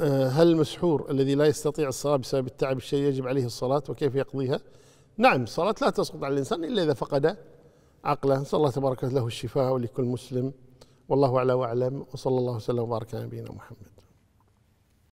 آه، هل المسحور الذي لا يستطيع الصلاة بسبب التعب الشيء يجب عليه الصلاة وكيف يقضيها؟ نعم الصلاة لا تسقط على الإنسان إلا إذا فقد عقله. نسأل الله تبارك له الشفاء ولكل مسلم. والله أعلى وأعلم. وصلى الله وسلم وبارك على نبينا محمد.